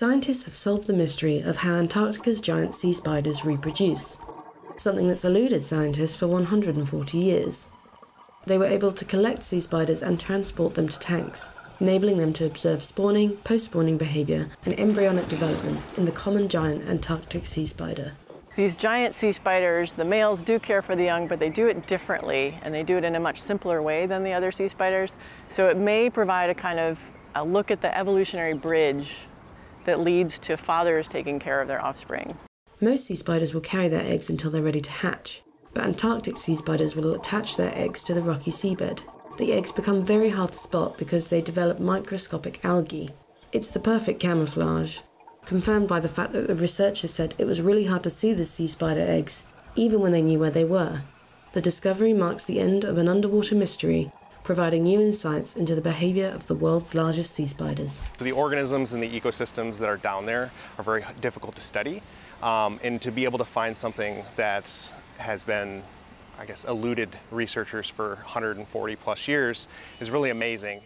Scientists have solved the mystery of how Antarctica's giant sea spiders reproduce, something that's eluded scientists for 140 years. They were able to collect sea spiders and transport them to tanks, enabling them to observe spawning, post spawning behaviour, and embryonic development in the common giant Antarctic sea spider. These giant sea spiders, the males do care for the young, but they do it differently, and they do it in a much simpler way than the other sea spiders. So it may provide a kind of a look at the evolutionary bridge that leads to fathers taking care of their offspring. Most sea spiders will carry their eggs until they're ready to hatch, but Antarctic sea spiders will attach their eggs to the rocky seabed. The eggs become very hard to spot because they develop microscopic algae. It's the perfect camouflage, confirmed by the fact that the researchers said it was really hard to see the sea spider eggs, even when they knew where they were. The discovery marks the end of an underwater mystery, providing new insights into the behavior of the world's largest sea spiders. So the organisms and the ecosystems that are down there are very difficult to study, um, and to be able to find something that has been I guess, eluded researchers for 140 plus years is really amazing.